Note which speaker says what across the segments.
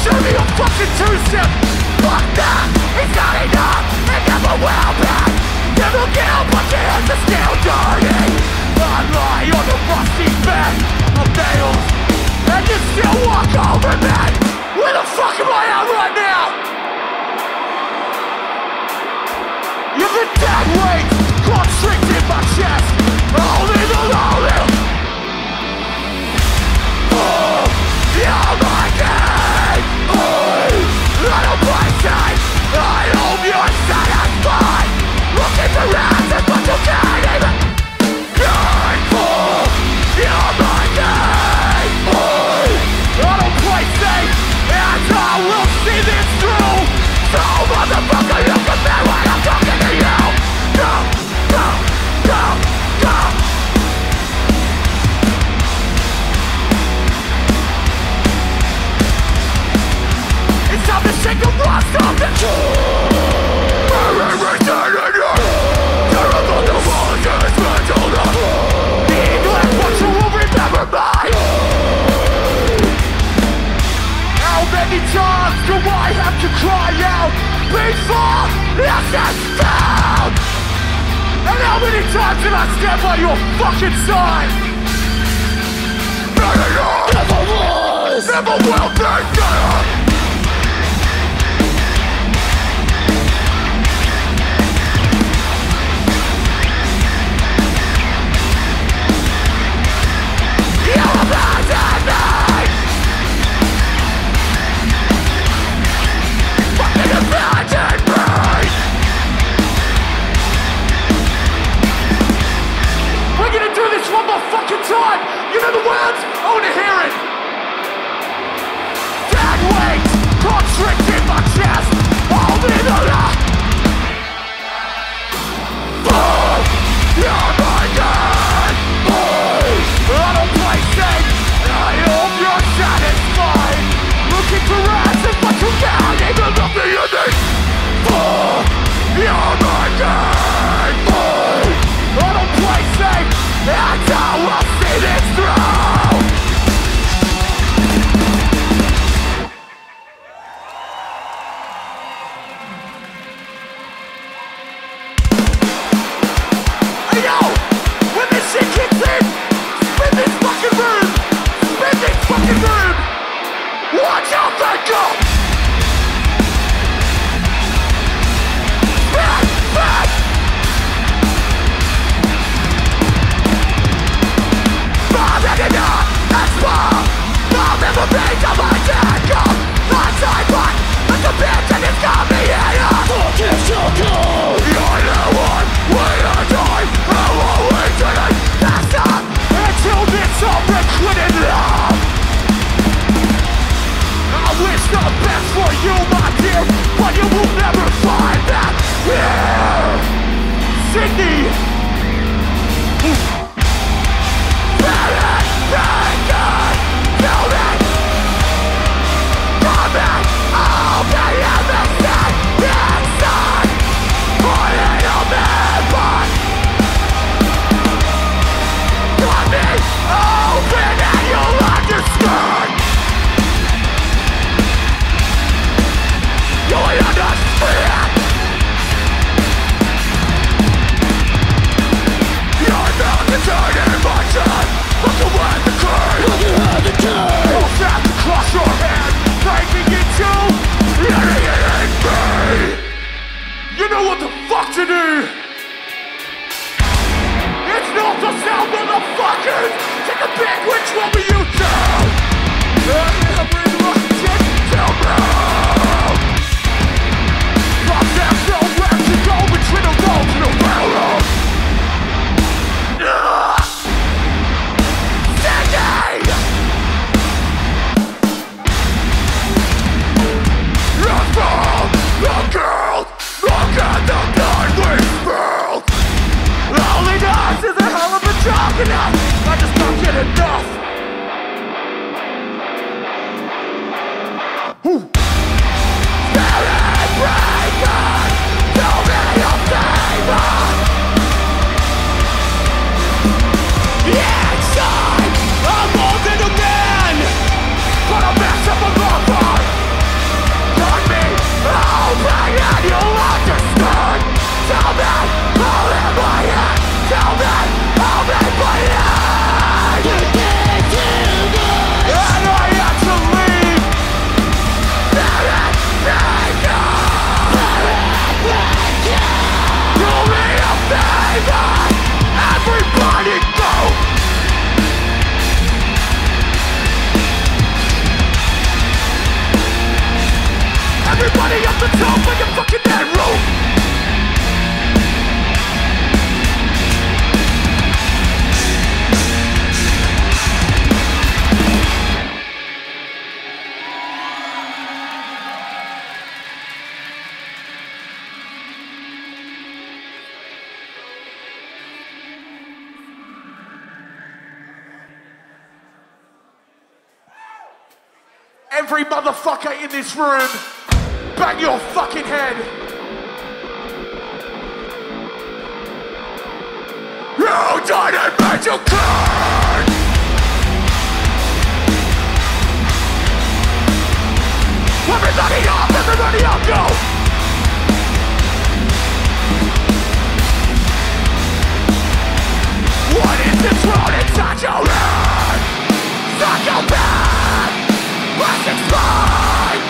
Speaker 1: Show me a fucking two-step Fuck that, it's not enough. It never will be. Never kill, but your hands are still dirty. I lie on the rusty bed of nails. And you still walk over me Where the fuck am I at right now? You're the dead weight. Constricted my chest. All in the lonely many times do I have to cry out before this is found? And how many times did I stand by your fucking side? Not enough! Never was! Never will be, never! on! You know the words? I want to hear it! Dead weight, constricted my chest, holding on! for you, my dear, but you will never find that here. Sydney Enough! This room, bang your fucking head. You didn't make you clean! Everybody up, everybody up, go! What is this world inside your head? Psychopath! Plastic's mine!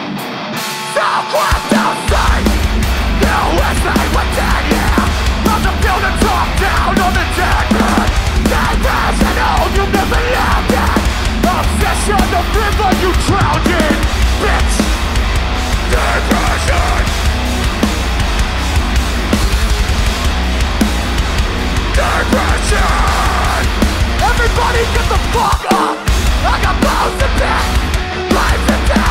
Speaker 1: Everybody get the fuck up! I got bones to pick!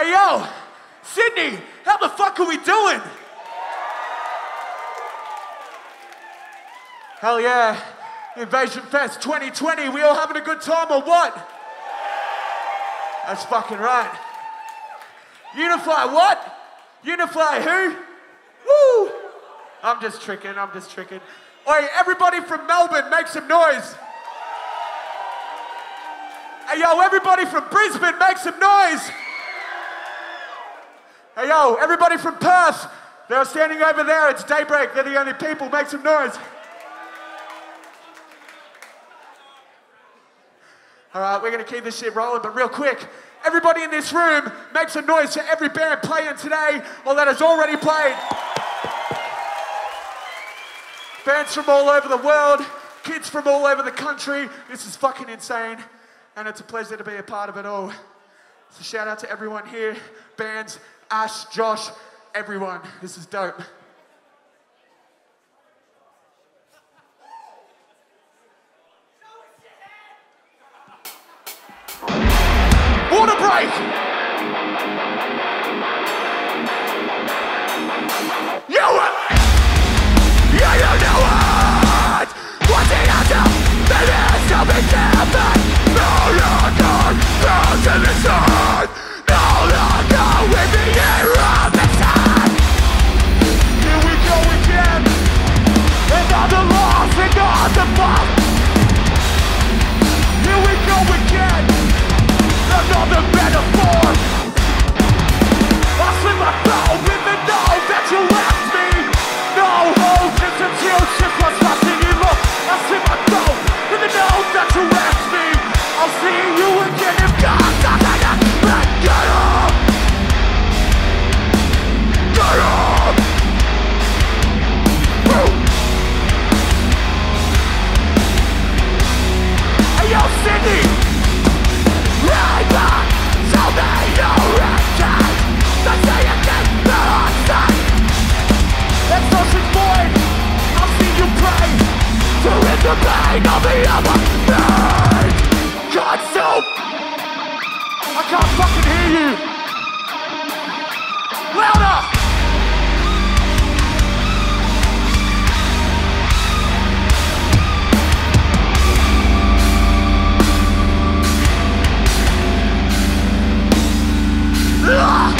Speaker 1: Hey yo, Sydney, how the fuck are we doing? Hell yeah, Invasion Fest 2020, we all having a good time or what? That's fucking right. Unify what? Unify who? Woo! I'm just tricking, I'm just tricking. Oi, everybody from Melbourne, make some noise. Hey yo, everybody from Brisbane, make some noise. Hey yo, everybody from Perth, they're standing over there. It's Daybreak. They're the only people. Make some noise. All right, we're gonna keep this shit rolling, but real quick, everybody in this room, make some noise to every band playing today or that has already played. Bands from all over the world, kids from all over the country. This is fucking insane, and it's a pleasure to be a part of it all. So shout out to everyone here, bands, Ash, Josh, everyone. This is dope. Water break! You what? Yeah, you know the! No longer bound to the the pain of the other night God soup I can't fucking hear you Louder! Ah!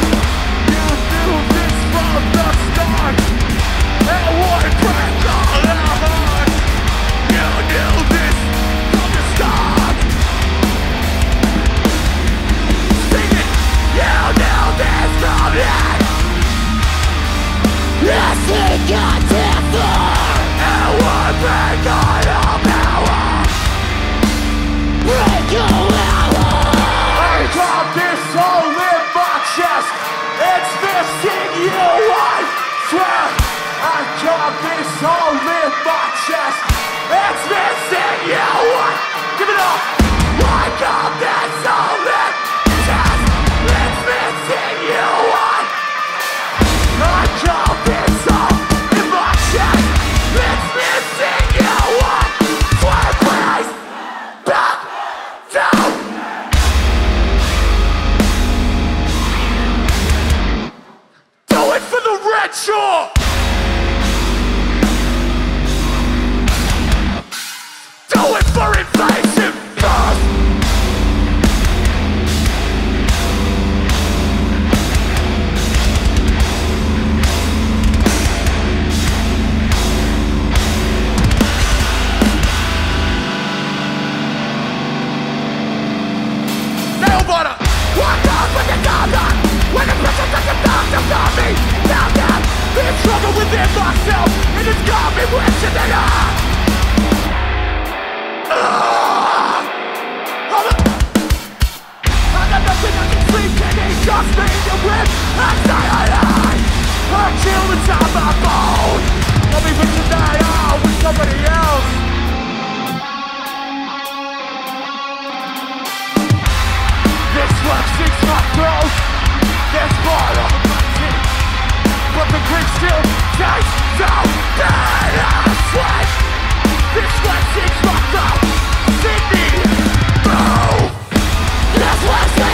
Speaker 2: too far.
Speaker 1: It would break When the pressure me! Within myself, and it's got me wishing that I. A- just me win anxiety. I inside my bones. I'll be with today, oh, with somebody else. this mortal But the grid still tastes so bad of flesh This one seems fucked up. Sydney, move This one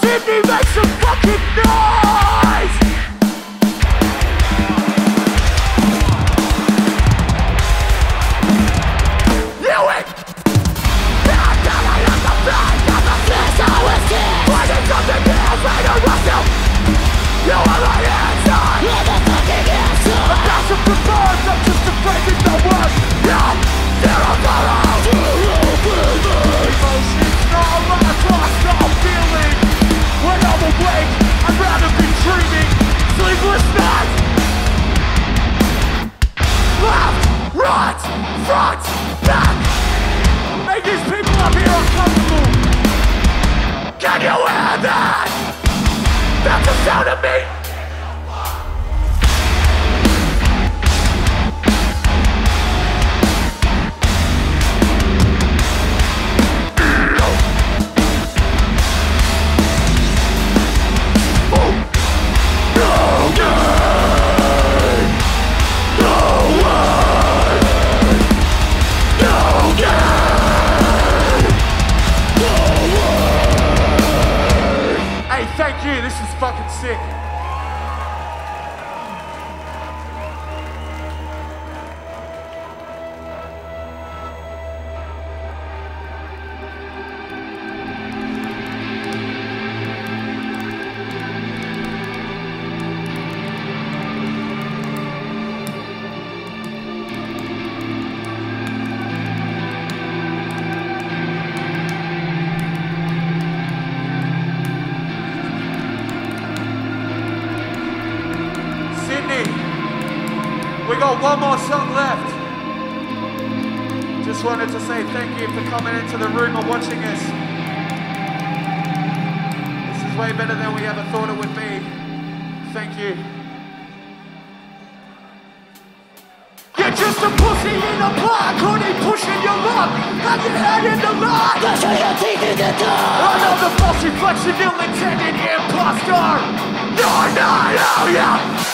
Speaker 1: Sydney, make some fucking noise! Sound of me. Just wanted to say thank you for coming into the room and watching us. This is way better than we ever thought it would be. Thank you. You're just a pussy in a park, honey, pushing your luck. Have your head in the line.
Speaker 2: Push your teeth in the door
Speaker 1: Another false reflection, ill-intended imposter. You're not who you.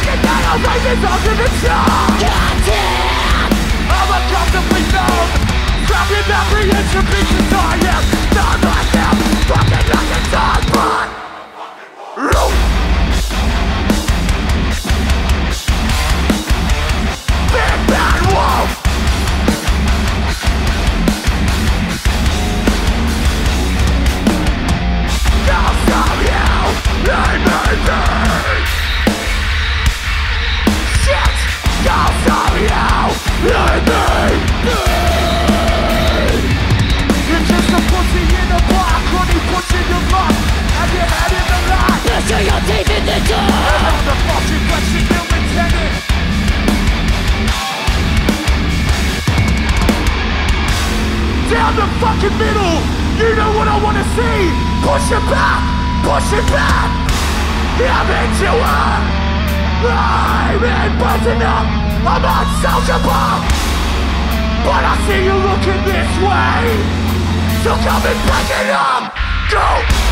Speaker 1: Jacket nails, raisins onto the top. I'm uncomfortably numb Trapped in apprehension, I Not myself, fucking like a dog it back. Push it back. I'm into it I'm in buzzing up. I'm unsociable But I see you looking this way. So come and break it up. Go!